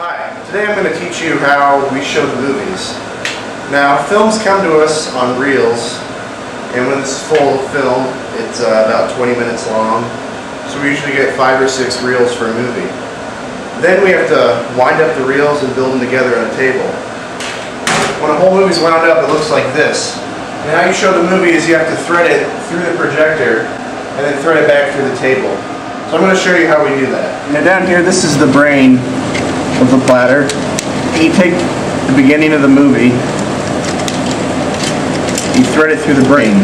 Hi, today I'm going to teach you how we show the movies. Now, films come to us on reels, and when it's full of film, it's uh, about 20 minutes long. So we usually get five or six reels for a movie. Then we have to wind up the reels and build them together on a table. When a whole movie's wound up, it looks like this. And how you show the movie is you have to thread it through the projector and then thread it back through the table. So I'm going to show you how we do that. Now down here, this is the brain of the platter. You take the beginning of the movie, you thread it through the brain.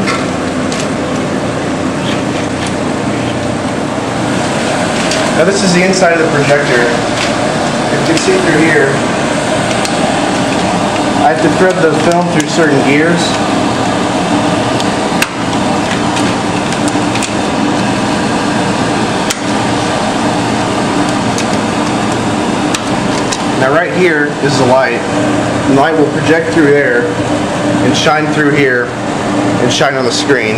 Now this is the inside of the projector. If you can see through here. I have to thread the film through certain gears. Now right here is the light. The light will project through there and shine through here and shine on the screen.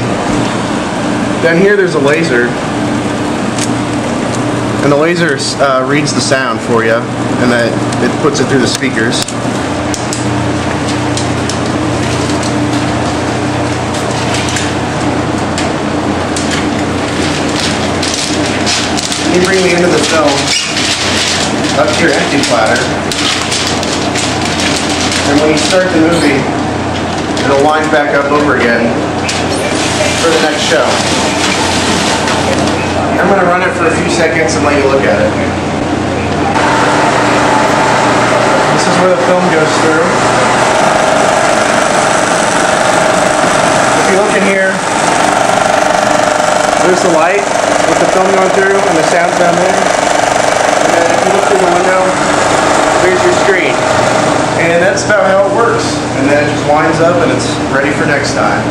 Down here there's a laser and the laser uh, reads the sound for you and then it puts it through the speakers. Can you bring end of the film up to your empty platter. And when you start the movie, it'll wind back up over again for the next show. I'm going to run it for a few seconds and let you look at it. This is where the film goes through. If you look in here, there's the light with the film going through and the sound coming in. And then if you look through the window, there's your screen. And that's about how it works. And then it just winds up and it's ready for next time.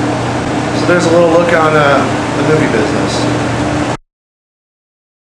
So there's a little look on uh, the movie business.